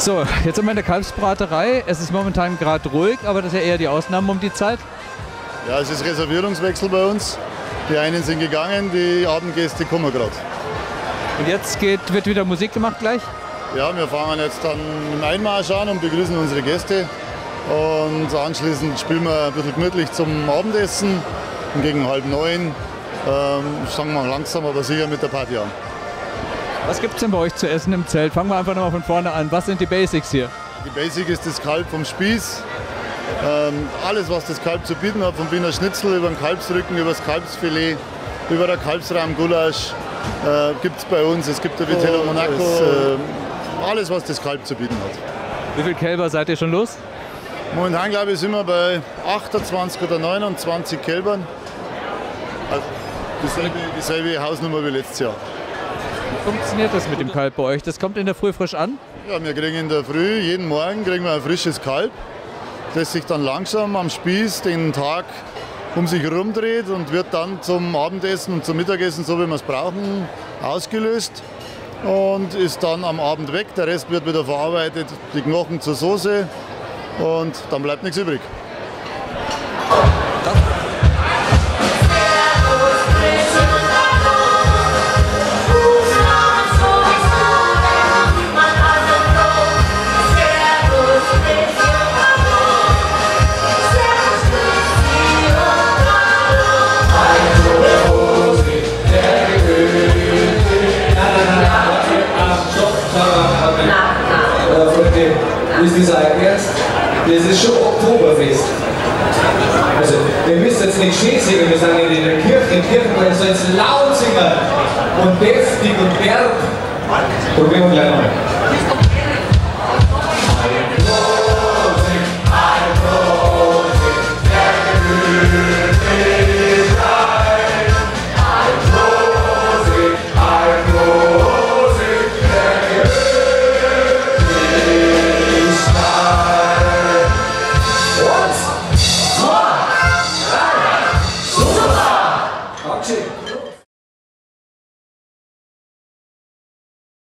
So, jetzt sind wir in der Kalbsbraterei. Es ist momentan gerade ruhig, aber das ist ja eher die Ausnahme um die Zeit. Ja, es ist Reservierungswechsel bei uns. Die einen sind gegangen, die Abendgäste kommen gerade. Und jetzt geht, wird wieder Musik gemacht gleich? Ja, wir fangen jetzt dann im Einmarsch an und begrüßen unsere Gäste. Und anschließend spielen wir ein bisschen gemütlich zum Abendessen. Und gegen halb neun ähm, fangen wir langsam aber sicher mit der Party an. Was gibt es denn bei euch zu essen im Zelt? Fangen wir einfach nochmal von vorne an. Was sind die Basics hier? Die Basic ist das Kalb vom Spieß. Ähm, alles, was das Kalb zu bieten hat, vom Wiener Schnitzel über den Kalbsrücken, über das Kalbsfilet, über der Kalbsrahm-Gulasch, äh, gibt es bei uns. Es gibt der Vitello Monaco. Es, äh, alles, was das Kalb zu bieten hat. Wie viele Kälber seid ihr schon los? Momentan, glaube ich, sind wir bei 28 oder 29 Kälbern. Also dieselbe, dieselbe Hausnummer wie letztes Jahr. Wie funktioniert das mit dem Kalb bei euch? Das kommt in der Früh frisch an? Ja, wir kriegen in der Früh, jeden Morgen kriegen wir ein frisches Kalb, das sich dann langsam am Spieß den Tag um sich herumdreht und wird dann zum Abendessen und zum Mittagessen, so wie wir es brauchen, ausgelöst und ist dann am Abend weg. Der Rest wird wieder verarbeitet, die Knochen zur Soße und dann bleibt nichts übrig. Ist das ernst? Das ist schon Oktoberfest. Also, ihr müsst jetzt nicht schön singen, wir sind in der Kirche, im Kirchenkreis, so jetzt laut singen und deftig und derb. Probieren wir gleich mal. two.